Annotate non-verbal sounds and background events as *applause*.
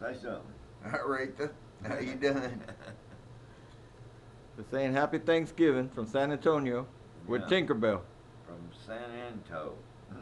Say something. All right, Aretha, how you doing? *laughs* We're saying Happy Thanksgiving from San Antonio with Yeah. Tinkerbell. From San Anto. *laughs*